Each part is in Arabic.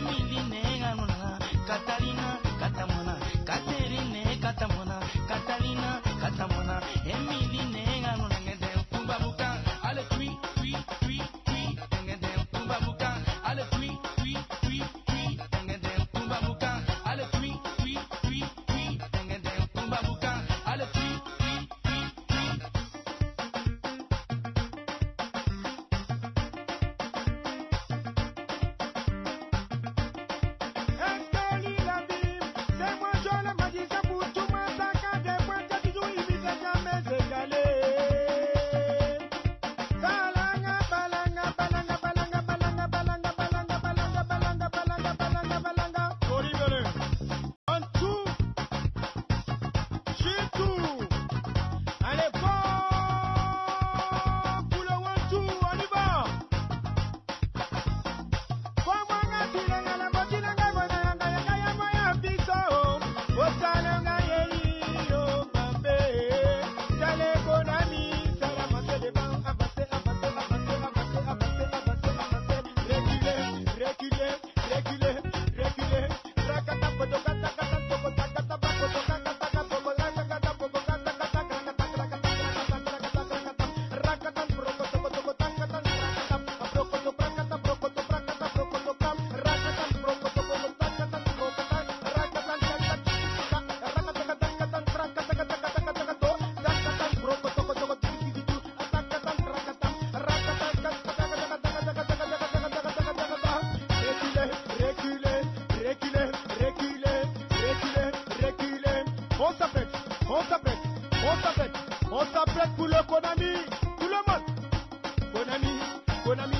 me buena amiga.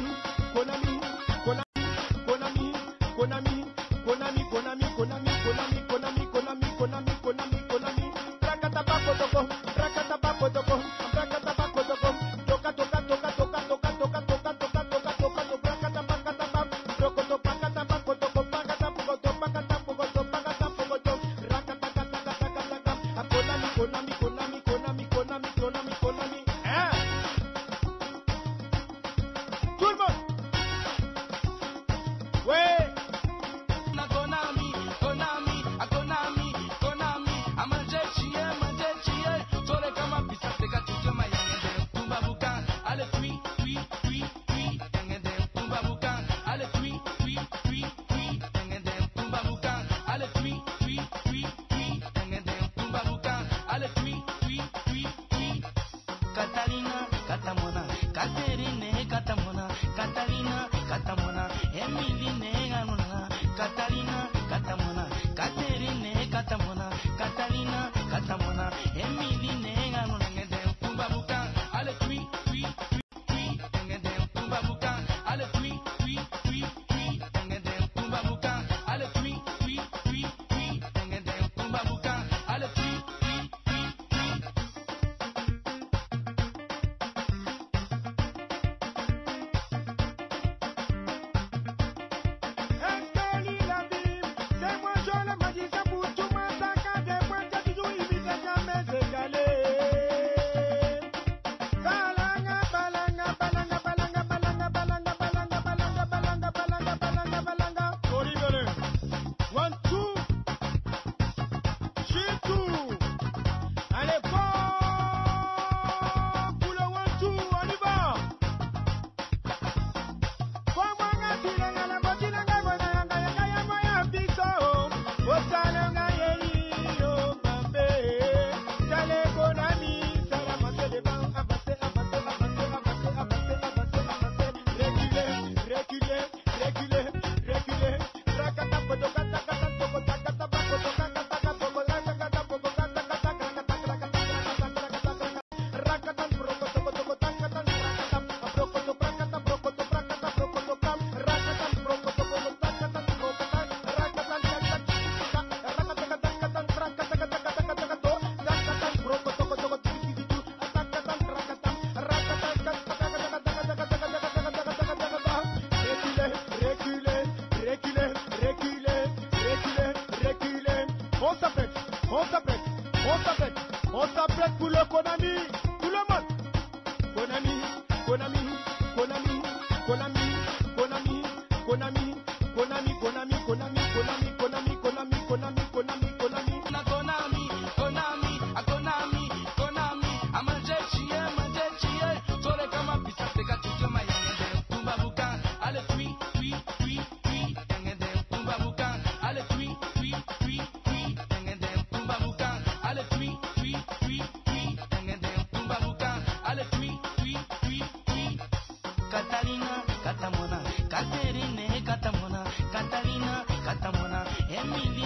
Caterine, Catamona, Catalina, Catamona, Emily.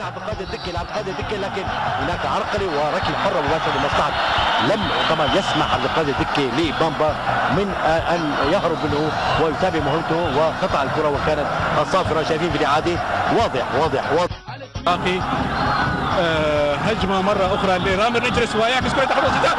يلعب بقاعدة الدكة يلعب بقاعدة الدكة لكن هناك عرقلة وركل حرة مباشرة لمصلحة لم طبعا يسمح لقاعدة الدكة لبامبا من أن يهرب منه ويتابع مهمته وقطع الكرة وكانت الصافرة. شايفين في الإعادة. واضح واضح واضح. باقي آه، هجمة مرة أخرى لرامي ريدرس ويعكس كرة تحت الوسط.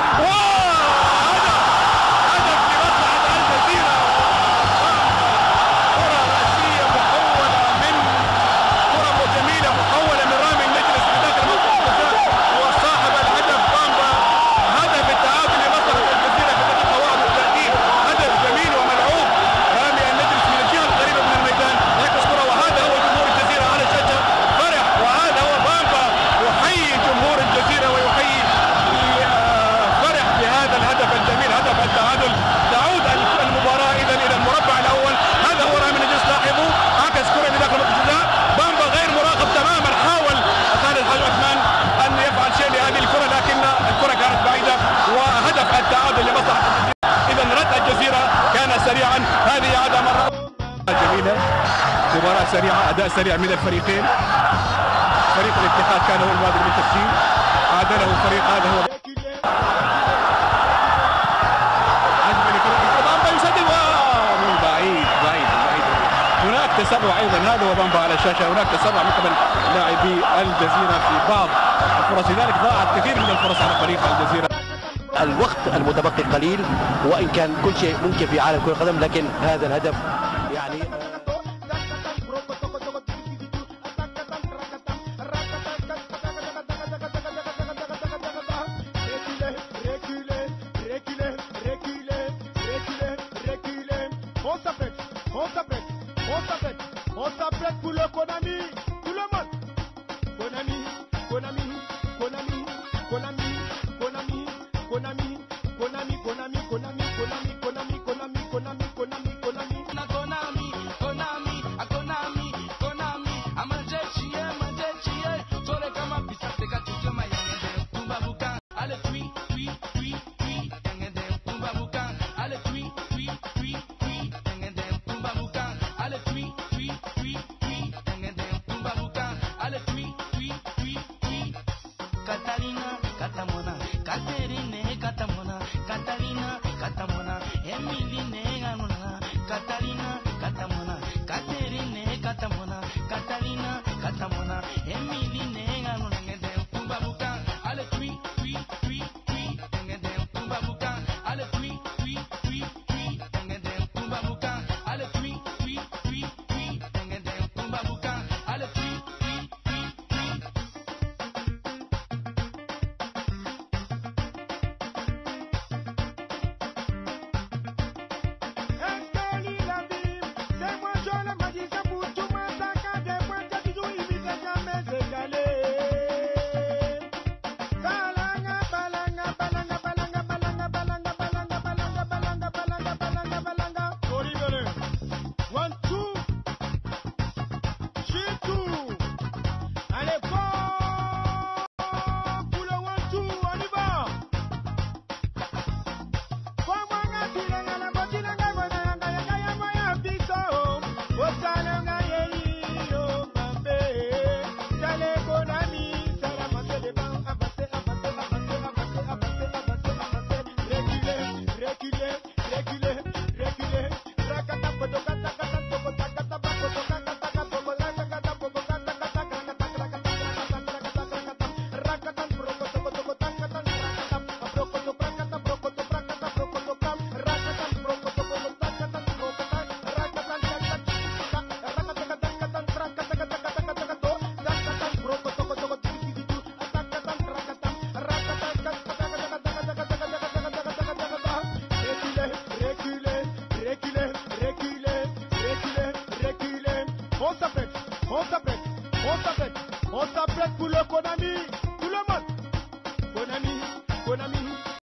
مباراة سريعة أداء سريع من الفريقين. فريق الاتحاد كان هو الماضي بالتسجيل. عادله الفريق هذا هو. من بعيد بعيد بعيد. هناك تسرع أيضا. هذا هو بامبا على الشاشة. هناك تسرع من قبل لاعبي الجزيرة في بعض الفرص. لذلك ضاعت كثير من الفرص على فريق الجزيرة. الوقت المتبقي قليل وإن كان كل شيء ممكن في عالم كرة القدم لكن هذا الهدف